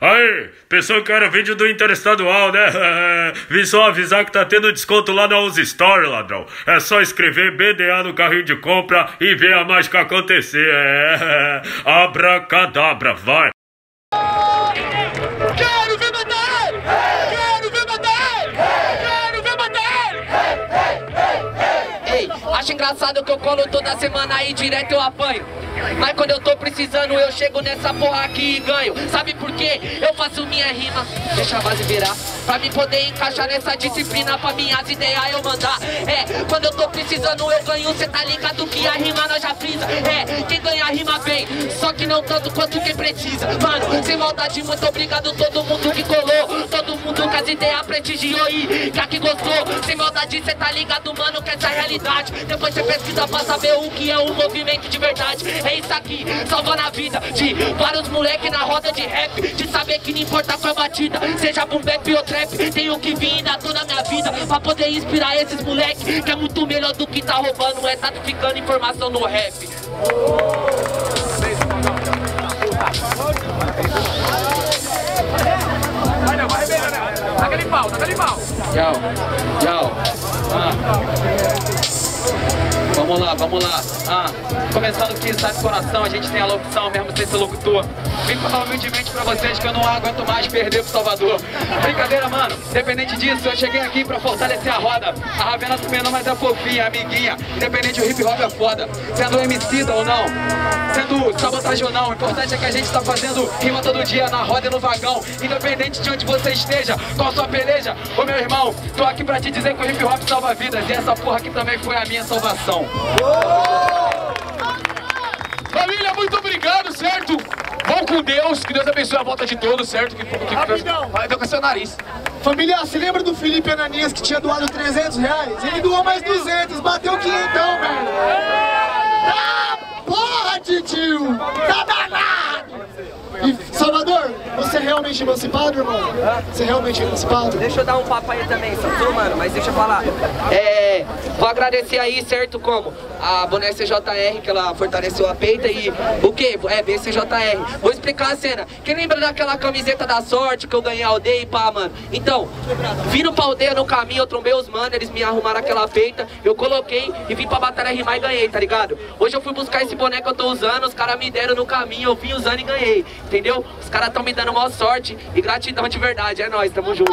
Aí, pensou que era vídeo do Interestadual, né? Vim só avisar que tá tendo desconto lá na Use Store, ladrão. É só escrever BDA no carrinho de compra e ver a mágica acontecer. É. Abracadabra, vai. Quero ver matar! Quero ver matar! Quero ver matar! Ei, acho engraçado que eu colo toda semana aí direto eu apanho. Mas quando eu tô precisando, eu chego nessa porra aqui e ganho. Sabe por quê? Eu faço minha rima, deixa a base virar. Pra me poder encaixar nessa disciplina, pra minhas ideias eu mandar. É, quando eu tô precisando, eu ganho. Cê tá ligado que a rima nós já frisa. É, quem ganha rima bem, só que não tanto quanto quem precisa. Mano, sem maldade, muito obrigado todo mundo que colou. Todo mundo que as ideias prestigiou e que aqui gostou. Sem maldade, cê tá ligado, mano, que essa é a realidade. Depois cê pesquisa pra saber o que é um movimento de verdade. É isso aqui, salvando a vida de vários moleque na roda de rap. De saber que não importa qual batida, seja boom bap ou trap. Tenho que vir ainda toda a minha vida pra poder inspirar esses moleque. Que é muito melhor do que tá roubando, é tá ficando informação no rap. Tchau, tchau. Ah. Vamos lá, vamos lá. Ah, começando sai do coração, a gente tem a locução mesmo sem ser locutor. Vim falar humildemente pra vocês que eu não aguento mais perder pro Salvador. Brincadeira, mano. Independente disso, eu cheguei aqui pra fortalecer a roda. A Ravena também não, mas é fofinha, amiguinha. Independente, o hip hop é foda. Sendo MC ou não, sendo sabotagem ou não. O importante é que a gente tá fazendo rima todo dia na roda e no vagão. Independente de onde você esteja, qual sua peleja. Ô meu irmão, tô aqui pra te dizer que o hip hop salva vidas. E essa porra aqui também foi a minha salvação muito obrigado, certo? Vão com Deus, que Deus abençoe a volta de todos, certo? Que, que, Rapidão. Vai com seu nariz. Família, você lembra do Felipe Ananias que tinha doado 300 reais? Ele doou mais 200, bateu 500, velho. Ah, porra, titio! Tá danado! E, Salvador, você é realmente emancipado, irmão? Você é realmente emancipado? Deixa eu dar um papo aí também, só mano, mas deixa eu falar. É, vou agradecer aí, certo, como? A boné CJR, que ela fortaleceu a peita e o que? É, BCJR. Vou explicar a cena. Quem lembra daquela camiseta da sorte que eu ganhei a aldeia e pá, mano? Então, vindo pra aldeia no caminho, eu trombei os mano, eles me arrumaram aquela peita, eu coloquei e vim pra batalha rimar e ganhei, tá ligado? Hoje eu fui buscar esse boné que eu tô usando, os caras me deram no caminho, eu vim usando e ganhei, entendeu? Os caras tão me dando maior sorte e gratidão de verdade, é nóis, tamo junto.